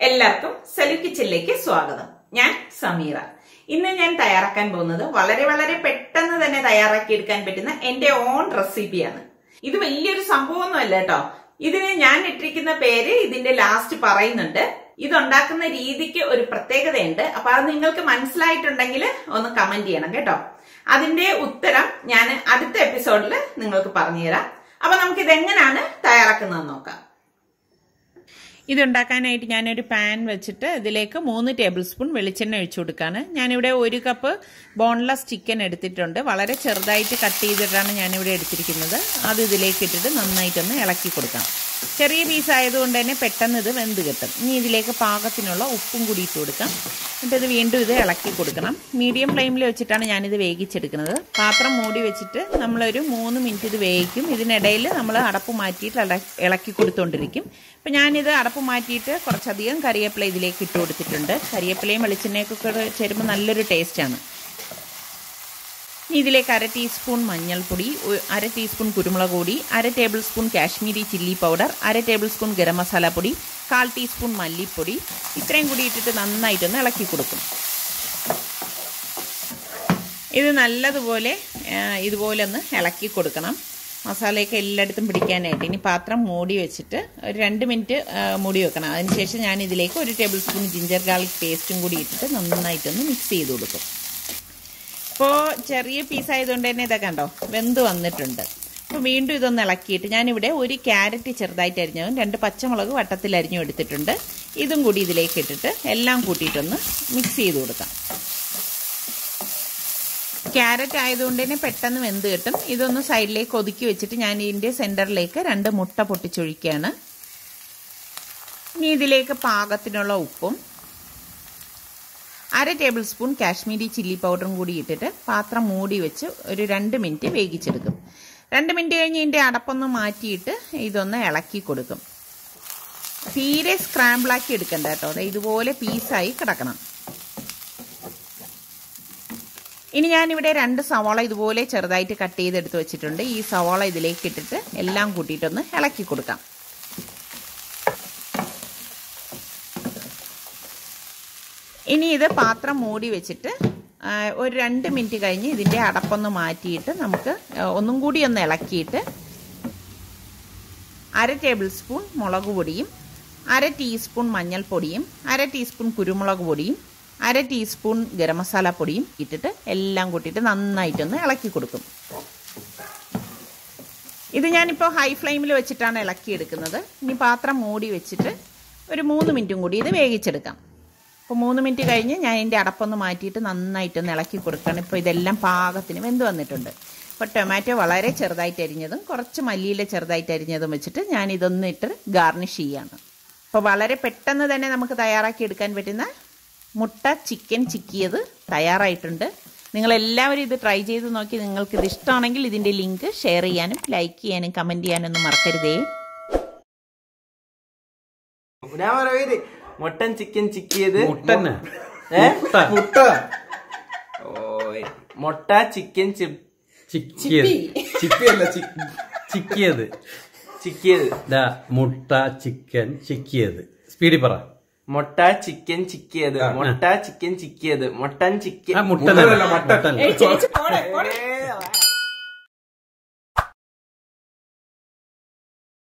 എല്ലാവർക്കും സെലു കിച്ചനിലേക്ക് സ്വാഗതം. ഞാൻ സമീറ. ഇന്ന് ഞാൻ തയ്യാറാക്കാൻ പോകുന്നത് വളരെ വളരെ പെട്ടെന്ന് തന്നെ തയ്യാറാക്കിയെടുക്കാൻ പറ്റുന്ന എന്റെ ഓൺ റെസിപ്പിയാണ്. ഇത് വലിയൊരു സംഭവമൊന്നുമല്ല കേട്ടോ. ഇതിന് ഞാൻ ഇട്ടിരിക്കുന്ന പേര് ഇതിന്റെ ലാസ്റ്റ് പറയുന്നുണ്ട്. ഇതുണ്ടാക്കുന്ന രീതിക്ക് ഒരു പ്രത്യേകതയുണ്ട്. അപ്പൊ അത് നിങ്ങൾക്ക് മനസ്സിലായിട്ടുണ്ടെങ്കിൽ ഒന്ന് കമന്റ് ചെയ്യണം കേട്ടോ. അതിന്റെ ഉത്തരം ഞാൻ അടുത്ത എപ്പിസോഡിൽ നിങ്ങൾക്ക് പറഞ്ഞുതരാം. അപ്പൊ നമുക്ക് ഇതെങ്ങനെയാണ് തയ്യാറാക്കുന്നതെന്ന് നോക്കാം. ഇതുണ്ടാക്കാനായിട്ട് ഞാനൊരു പാൻ വെച്ചിട്ട് ഇതിലേക്ക് മൂന്ന് ടേബിൾ സ്പൂൺ വെളിച്ചെണ്ണ ഒഴിച്ചു കൊടുക്കുകയാണ് ഞാനിവിടെ ഒരു കപ്പ് ബോൺലെസ് ചിക്കൻ എടുത്തിട്ടുണ്ട്. വളരെ ചെറുതായിട്ട് കട്ട് ചെയ്തിട്ടാണ് ഞാനിവിടെ എടുത്തിരിക്കുന്നത്. അത് ഇതിലേക്ക് ഇട്ടിട്ട് നന്നായിട്ടൊന്ന് ഇളക്കി കൊടുക്കാം. ചെറിയ പീസ് ആയതുകൊണ്ട് തന്നെ പെട്ടെന്ന് ഇത് വെന്ത് കിട്ടും. ഇനി ഇതിലേക്ക് പാകത്തിനുള്ള ഉപ്പും കൂടി ഇട്ട് കൊടുക്കാം. എന്നിട്ട് ഇത് വീണ്ടും ഇത് ഇളക്കി കൊടുക്കണം. മീഡിയം ഫ്ലെയിമിൽ വെച്ചിട്ടാണ് ഞാനിത് വേഗിച്ചെടുക്കുന്നത് പാത്രം മൂടി വെച്ചിട്ട് നമ്മളൊരു മൂന്ന് മിനിറ്റ് ഇത് വേവിക്കും. ഇതിനിടയിൽ നമ്മൾ അടപ്പ് മാറ്റിയിട്ട് ഇളക്കി കൊടുത്തുകൊണ്ടിരിക്കും അപ്പം ഞാനിത് അടപ്പ് മാറ്റിയിട്ട് കുറച്ചധികം കറിവേപ്പില ഇതിലേക്ക് ഇട്ട് കൊടുത്തിട്ടുണ്ട്. കറിവേപ്പിലയും വെളിച്ചെണ്ണയൊക്കെ ചേരുമ്പോൾ നല്ലൊരു ടേസ്റ്റാണ് ഇതിലേക്ക് അര ടീസ്പൂൺ മഞ്ഞൾപ്പൊടി അര ടീസ്പൂൺ കുരുമുളക് പൊടി അര tablespoon Kashmiri chilli powder അര ടേബിൾ സ്പൂൺ ഗരം മസാല പൊടി കാൽ ടീസ്പൂൺ മല്ലിപ്പൊടി ഇത്രയും കൂടി ഇട്ടിട്ട് നന്നായിട്ടൊന്ന് ഇളക്കി കൊടുക്കും. ഇത് നല്ലതുപോലെ ഇതുപോലെ ഒന്ന് ഇളക്കി കൊടുക്കണം. മസാലയൊക്കെ എല്ലായിടത്തും പിടിക്കാനായിട്ട്. ഇനി പാത്രം മൂടി വെച്ചിട്ട് ഒരു രണ്ട് മിനിറ്റ് മൂടി വെക്കണം. അതിനുശേഷം ഞാൻ ഇതിലേക്ക് ഒരു ടേബിൾ സ്പൂൺ ജിഞ്ചർ ഗാർലിക് പേസ്റ്റും കൂടി ഇട്ടിട്ട് നന്നായിട്ടൊന്ന് മിക്സ് ചെയ്ത് കൊടുക്കും. ഇപ്പോൾ ചെറിയ പീസ് ആയതുകൊണ്ട് തന്നെ ഇതൊക്കെ കണ്ടോ വെന്ത് വന്നിട്ടുണ്ട്. അപ്പോൾ വീണ്ടും ഇതൊന്ന് ഇളക്കിയിട്ട് ഞാനിവിടെ ഒരു ക്യാരറ്റ് ചെറുതായിട്ട് അരിഞ്ഞതും രണ്ട് പച്ചമുളക് വട്ടത്തിൽ അരിഞ്ഞും എടുത്തിട്ടുണ്ട്. ഇതും കൂടി ഇതിലേക്ക് ഇട്ടിട്ട് എല്ലാം കൂട്ടിയിട്ടൊന്ന് മിക്സ് ചെയ്ത് കൊടുക്കാം. ക്യാരറ്റ് ആയതുകൊണ്ട് തന്നെ പെട്ടെന്ന് വെന്ത് കിട്ടും. ഇതൊന്ന് സൈഡിലേക്ക് ഒതുക്കി വെച്ചിട്ട് ഞാൻ ഇതിന്റെ സെന്ററിലേക്ക് രണ്ട് മുട്ട പൊട്ടിച്ചൊഴിക്കുകയാണ്. ഇനി ഇതിലേക്ക് പാകത്തിനുള്ള ഉപ്പും അര ടേബിൾ സ്പൂൺ കാശ്മീരി ചില്ലി പൗഡറും കൂടി ഇട്ടിട്ട് പാത്രം മൂടി വെച്ച് ഒരു രണ്ട് മിനിറ്റ് വേവിച്ചെടുക്കും. രണ്ട് മിനിറ്റ് കഴിഞ്ഞ് ഇതിന്റെ അടപ്പൊന്ന് മാറ്റിയിട്ട് ഇതൊന്ന് ഇളക്കി കൊടുക്കും. തീരെ സ്ക്രാമ്പിളാക്കി എടുക്കണ്ട കേട്ടോ. അതെ ഇതുപോലെ പീസായി കിടക്കണം. ഇനി ഞാനിവിടെ രണ്ട് സവാള ഇതുപോലെ ചെറുതായിട്ട് കട്ട് ചെയ്തെടുത്ത് വെച്ചിട്ടുണ്ട്. ഈ സവാള ഇതിലേക്ക് ഇട്ടിട്ട് എല്ലാം കൂട്ടിയിട്ടൊന്ന് ഇളക്കി കൊടുക്കാം. ഇനി ഇത് പാത്രം മൂടി വെച്ചിട്ട് ഒരു രണ്ട് മിനിറ്റ് കഴിഞ്ഞ് ഇതിന്റെ അടപ്പൊന്ന് മാറ്റിയിട്ട് നമുക്ക് ഒന്നും കൂടി ഒന്ന് ഇളക്കിയിട്ട് അര ടേബിൾ സ്പൂൺ മുളക് പൊടിയും അര ടീസ്പൂൺ മഞ്ഞൾപ്പൊടിയും അര ടീസ്പൂൺ കുരുമുളക് പൊടിയും അര ടീസ്പൂൺ ഗരം മസാല പൊടിയും ഇട്ടിട്ട് എല്ലാം കൂട്ടിയിട്ട് നന്നായിട്ടൊന്ന് ഇളക്കി കൊടുക്കും. ഇത് ഞാനിപ്പോൾ ഹൈ ഫ്ലെയിമിൽ വെച്ചിട്ടാണ് ഇളക്കിയെടുക്കുന്നത്. ഇനി പാത്രം മൂടി വെച്ചിട്ട് ഒരു മൂന്ന് മിനിറ്റും കൂടി ഇത് വേവിച്ചെടുക്കാം. അപ്പോൾ മൂന്ന് മിനിറ്റ് കഴിഞ്ഞ് ഞാൻ ഇതിന്റെ അടപ്പൊന്ന് മാറ്റിയിട്ട് നന്നായിട്ടൊന്ന് ഇളക്കി കൊടുക്കണം ഇപ്പോൾ ഇതെല്ലാം പാകത്തിന് വെന്ത് വന്നിട്ടുണ്ട്. അപ്പോൾ ടൊമാറ്റോ വളരെ ചെറുതായിട്ട് അരിഞ്ഞതും കുറച്ച് മല്ലിയില ചെറുതായിട്ട് അരിഞ്ഞതും വെച്ചിട്ട് ഞാൻ ഇതൊന്ന് ഇട്ട് ഗാർണിഷ് ചെയ്യാണ്. അപ്പോൾ വളരെ പെട്ടെന്ന് തന്നെ നമുക്ക് തയ്യാറാക്കി എടുക്കാൻ പറ്റുന്ന മുട്ട ചിക്കൻ ചിക്കിയത് തയ്യാറായിട്ടുണ്ട്. നിങ്ങളെല്ലാവരും ഇത് ട്രൈ ചെയ്ത് നോക്കി നിങ്ങൾക്ക് ഇത് ഇഷ്ടമാണെങ്കിൽ ഇതിന്റെ ലിങ്ക് ഷെയർ ചെയ്യാനും ലൈക്ക് ചെയ്യാനും കമന്റ് ചെയ്യാനൊന്നും മറക്കരുതേ. മുട്ടൻ ചിക്കൻ ചിക്കിയത് മുട്ട. ഓയ്. മുട്ട ചിക്കൻ ചിക്കിയത്. ചിപ്പിയല്ല ചിക്കിയത്. മുട്ട ചിക്കൻ ചിക്കിയത്. സ്പീഡി പറ. മുട്ട ചിക്കൻ ചിക്കിയത്. മുട്ട ചിക്കൻ ചിക്കിയത്. മുട്ടൻ ചിക്കൻ മുട്ടൻ മട്ടൻ ചേച്ചി പോടെ പോടെ. ഏ,